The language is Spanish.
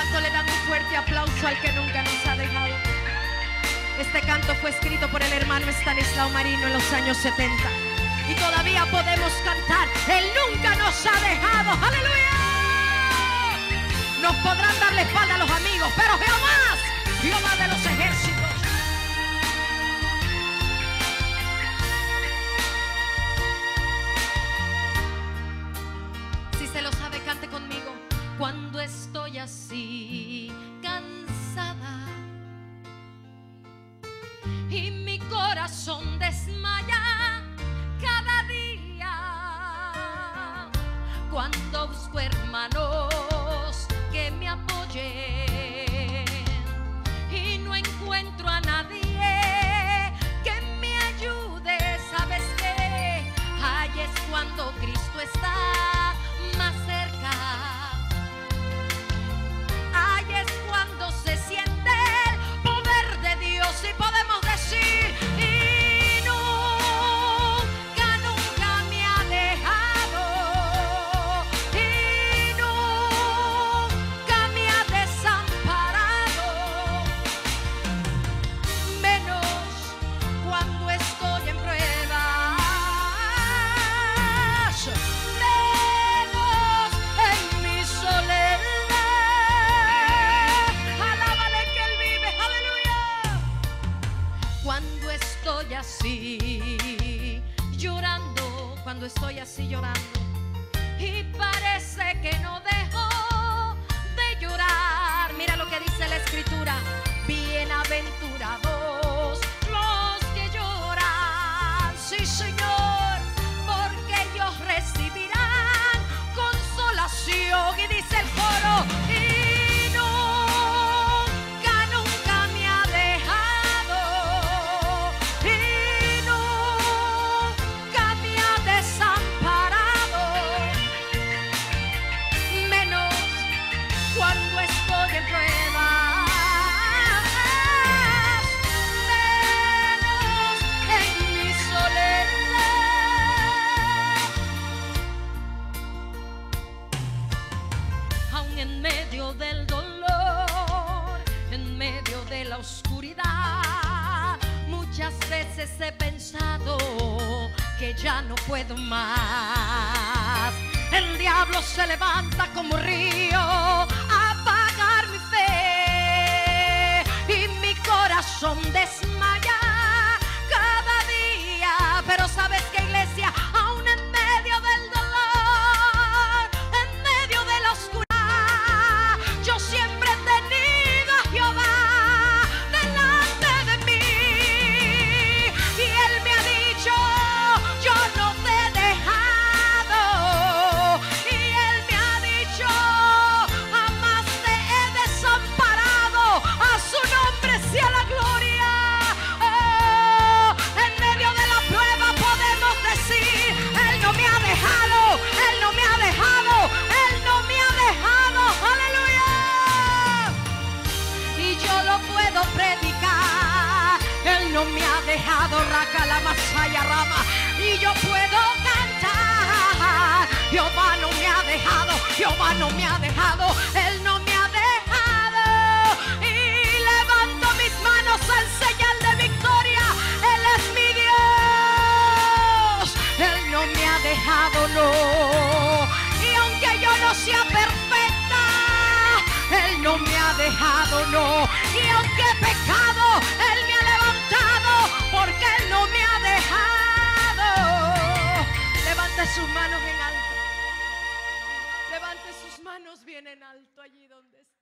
¿Cuánto le dan un fuerte aplauso al que nunca nos ha dejado? Este canto fue escrito por el hermano Stanislao Marino en los años 70. Y todavía podemos cantar. Él nunca nos ha dejado. Aleluya. Nos podrán dar la espalda a los amigos, pero jamás corazón desmaya cada día, cuando busco hermanos Cuando estoy así llorando, cuando estoy así llorando. Y parece en medio del dolor, en medio de la oscuridad, muchas veces he pensado que ya no puedo más. El diablo se levanta como río a apagar mi fe y mi corazón desmaya rama y yo puedo cantar. Jehová no me ha dejado, Jehová no me ha dejado, Él no me ha dejado. Y levanto mis manos en señal de victoria. Él es mi Dios, Él no me ha dejado, no. Y aunque yo no sea perfecta, él no me ha dejado, no. Y aunque he pecado, Él manos bien en alto allí donde está.